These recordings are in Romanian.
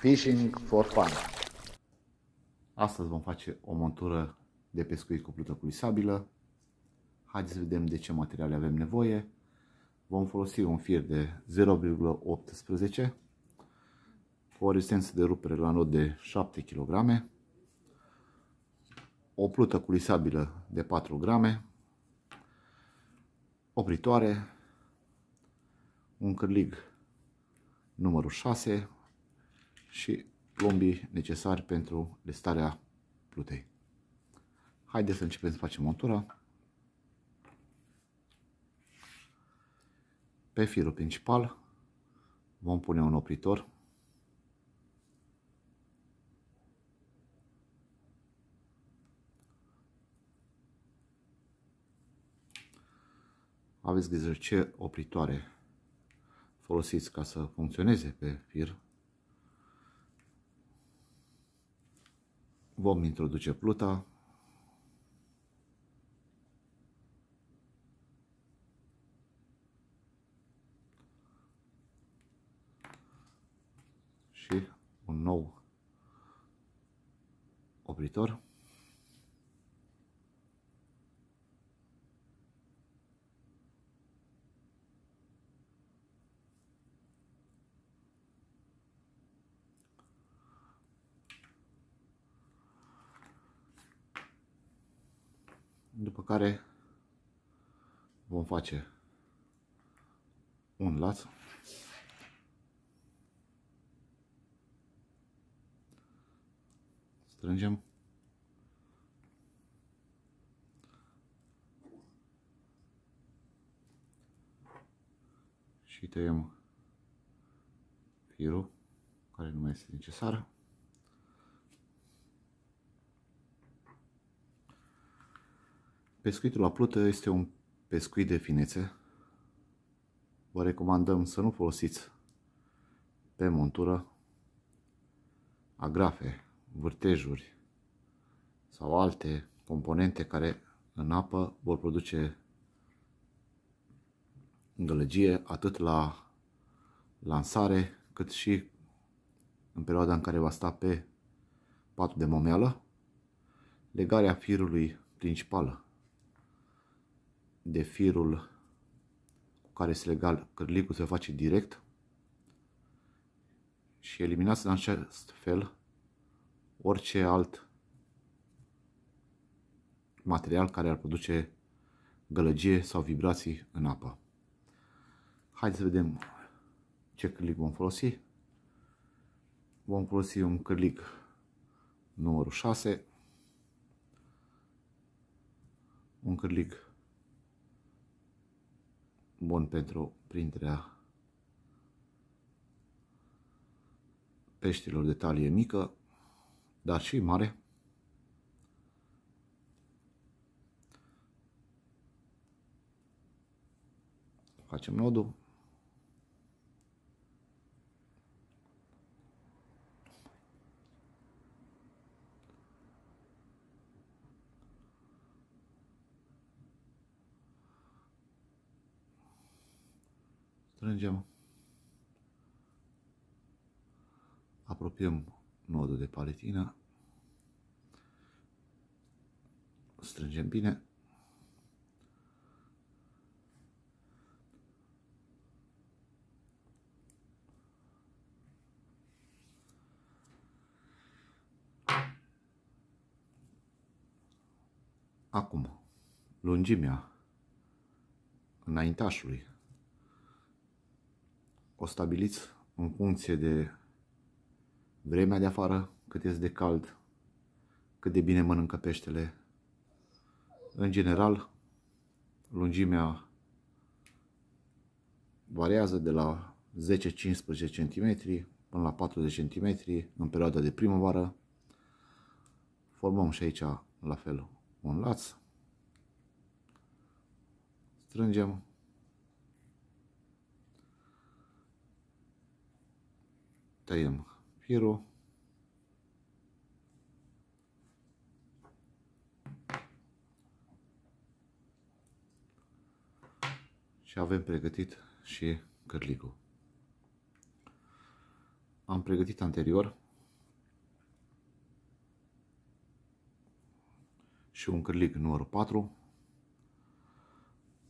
Fishing for fun. Astăzi vom face o montură de pescuit cu plută culisabilă. Haideți să vedem de ce materiale avem nevoie. Vom folosi un fir de 0,18 cu o rezistență de rupere la nod de 7 kg, o plută culisabilă de 4 grame, opritoare, un cârlig numărul 6 și plombii necesari pentru lestarea plutei. Haideți să începem să facem montura. Pe firul principal vom pune un opritor aveți grijă ce opritoare folosiți ca să funcționeze pe fir. Vom introduce pluta. Și un nou opritor. După care vom face un laț strângem. Și tăiem firul care nu mai este necesar Pescuitul la plută este un pescuit de finețe. Vă recomandăm să nu folosiți pe montură agrafe, vârtejuri sau alte componente care în apă vor produce gălăgie atât la lansare cât și în perioada în care va sta pe patul de momeală, legarea firului principal de firul cu care este legal cârligul se face direct și eliminați în acest fel orice alt material care ar produce gălăgie sau vibrații în apă. Haideți să vedem ce cârlig vom folosi. Vom folosi un cârlig numărul 6, un cârlig bun pentru printerea peștilor de talie mică, dar și mare. Facem nodul. Strângem, apropiem nodul de paletină, strângem bine, Acum, lungimea înaintașului o stabiliți în funcție de vremea de afară, cât este de cald, cât de bine mănâncă peștele. În general, lungimea variază de la 10-15 cm până la 40 cm în perioada de primăvară. Formăm și aici la fel un laț. Strângem tăiem firul. Și avem pregătit și cârligul. am pregătit anterior și un cârlig numărul 4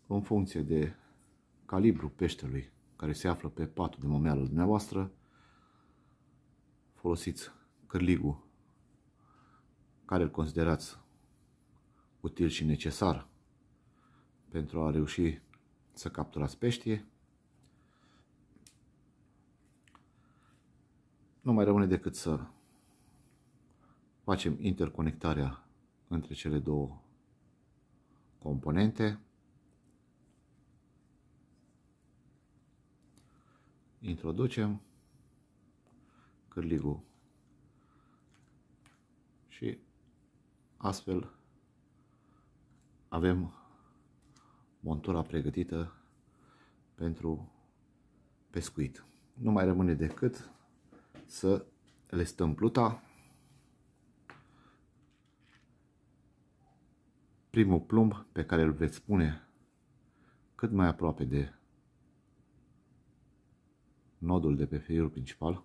în funcție de calibru peștelui care se află pe patul de momeală dumneavoastră folosiți cârligul care îl considerați util și necesar pentru a reuși să capturați peștie. Nu mai rămâne decât să facem interconectarea între cele două componente. Introducem cârligul și astfel avem montura pregătită pentru pescuit. Nu mai rămâne decât să le stăm pluta. Primul plumb pe care îl veți pune cât mai aproape de nodul de pe firul principal.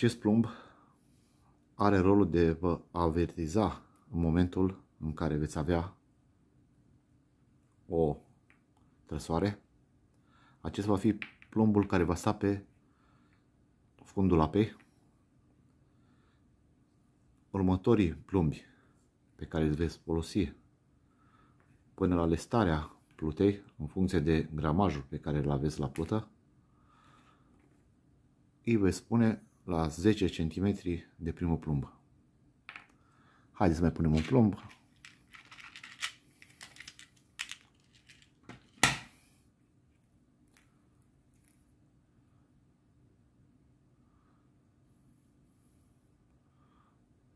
Acest plumb are rolul de vă avertiza în momentul în care veți avea o trăsoare. Acesta va fi plumbul care va sta pe fundul apei. Următorii plumbi pe care îți veți folosi până la lestarea plutei, în funcție de gramajul pe care îl aveți la plută, îi veți spune la 10 cm de primul plumb. Haideți să mai punem un plumb.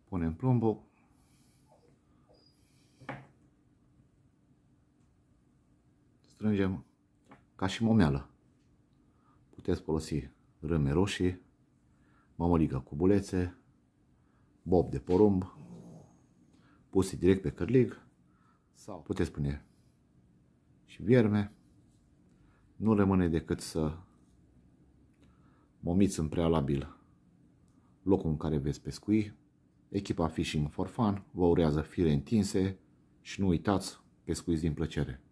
Punem plumbul. Strângem ca și momeală. Puteți folosi râme roșii mămăligă cu bulețe, bob de porumb, puse direct pe cărlig sau puteți pune și vierme. Nu rămâne decât să momiți în prealabil locul în care veți pescui. Echipa Fishing for Fun vă urează fire întinse și nu uitați, pescuiți din plăcere.